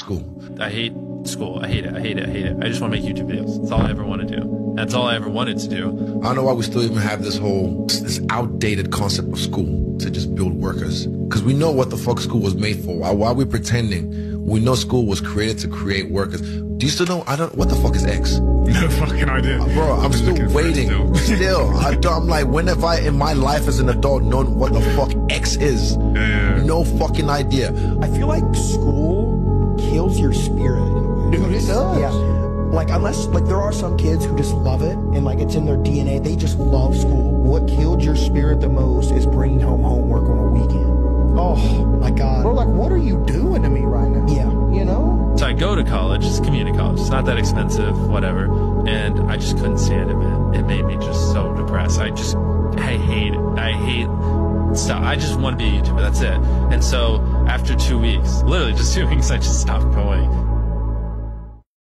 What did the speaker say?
school. I hate school. I hate it. I hate it. I hate it. I just want to make YouTube videos. That's all I ever want to do. That's all I ever wanted to do. I don't know why we still even have this whole this outdated concept of school to just build workers. Because we know what the fuck school was made for. Why, why are we pretending? We know school was created to create workers. Do you still know? I don't. What the fuck is X? No fucking idea. Uh, bro, I'm been still looking for it waiting. still. Still, I don't, I'm like, when have I in my life as an adult known what the fuck X is? Yeah, yeah, yeah. No fucking idea. I feel like school unless like there are some kids who just love it and like it's in their DNA. They just love school. What killed your spirit the most is bringing home homework on a weekend. Oh my god. Bro, like, what are you doing to me right now? Yeah. You know? So I go to college. It's community college. It's not that expensive, whatever. And I just couldn't stand it, man. It made me just so depressed. I just, I hate it. I hate stuff. I just want to be a YouTuber. That's it. And so after two weeks, literally just two weeks, I just stopped going.